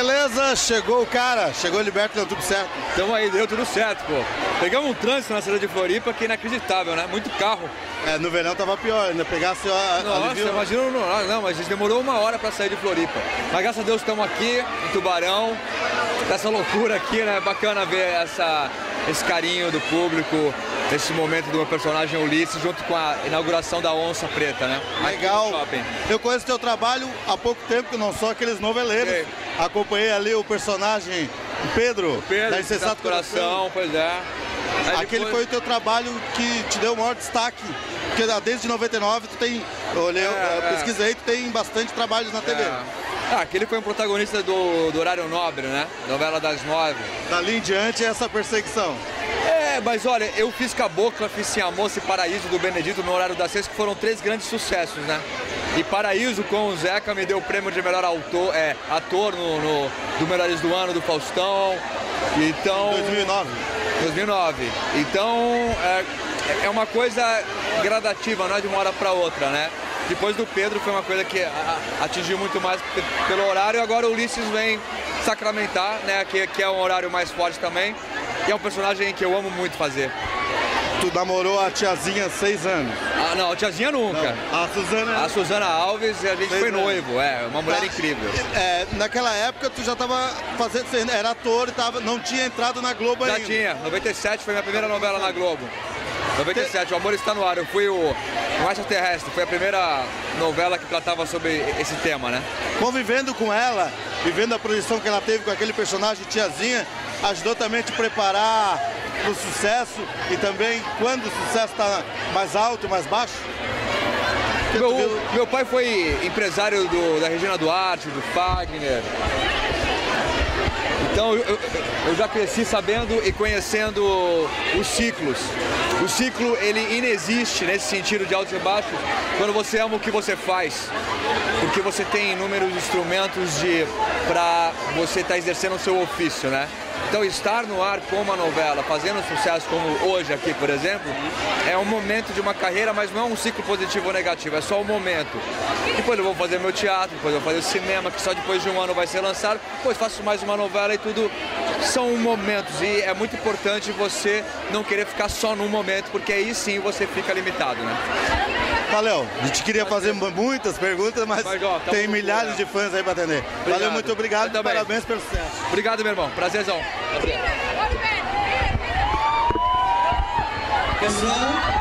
Beleza, chegou o cara, chegou o Liberto, deu tudo certo. Tamo aí, deu tudo certo, pô. Pegamos um trânsito na cidade de Floripa que é inacreditável, né? Muito carro. É, no verão tava pior, ainda pegasse a, Nossa, alivio. imagina, não, não, mas a gente demorou uma hora pra sair de Floripa. Mas graças a Deus estamos aqui, em Tubarão, essa loucura aqui, né? Bacana ver essa, esse carinho do público, esse momento do meu personagem Ulisses, junto com a inauguração da Onça Preta, né? Legal. Eu conheço teu trabalho há pouco tempo, que não sou aqueles noveleiros. Sei. Acompanhei ali o personagem Pedro, Pedro, da Insensato Coração. Coração, pois é. Aí Aquele depois- foi o teu trabalho que te deu o maior destaque. Porque desde 99 tu tem, olhei, É, é. pesquisei, tu tem bastante trabalhos na TV. É. Ah, aquele foi um protagonista do, do Horário Nobre, né? Novela das nove. Dali em diante essa perseguição. É, mas olha, eu fiz Cabocla, fiz Sim Amor e Paraíso do Benedito no Horário das Seis, que foram três grandes sucessos, né? E Paraíso com o Zeca me deu o prêmio de melhor autor, é, ator no, no- do Melhores do Ano, do Faustão. Então. 2009. 2009. Então, é, é uma coisa gradativa, não é de uma hora para outra, né? Depois do Pedro foi uma coisa que atingiu muito mais pe- pelo horário, agora o Ulisses vem sacramentar, né? Que, que é um horário mais forte também. E é um personagem que eu amo muito fazer. Tu namorou a tiazinha há seis anos. Ah, não, tiazinha nunca. A Suzana. A Suzana Alves, a gente Seis foi anos. noivo, é, uma mulher Tá. incrível. É, naquela época tu já estava fazendo, era ator e tava, não tinha entrado na Globo Já ainda. tinha, 97 foi minha primeira novela na Globo. 97, O Amor Está no Ar. Eu fui o, o Extraterrestre, foi a primeira novela que tratava sobre esse tema, né? Convivendo com ela e vendo a projeção que ela teve com aquele personagem tiazinha, ajudou também a te preparar para o sucesso e também quando o sucesso está mais alto, mais baixo? Meu, meu pai foi empresário do- da Regina Duarte, do Fagner. Então eu, eu- já cresci sabendo e conhecendo os ciclos. O ciclo ele inexiste nesse sentido de altos e baixos quando você ama o que você faz, porque você tem inúmeros instrumentos de para você estar exercendo o seu ofício, né? Então estar no ar com uma novela, fazendo sucesso como hoje aqui, por exemplo, é um momento de uma carreira, mas não é um ciclo positivo ou negativo, é só um momento. Depois eu vou fazer meu teatro, depois eu vou fazer o cinema, que só depois de um ano vai ser lançado, depois faço mais uma novela e tudo são momentos. E é muito importante você não querer ficar só num momento, porque aí sim você fica limitado, né? Valeu, a gente queria fazer muitas perguntas, mas, Mas, ó, tá tem milhares de fãs aí para atender. Valeu, Obrigado. muito obrigado e também. parabéns pelo sucesso. Obrigado, meu irmão. Prazerzão. Prazer. Pessoal,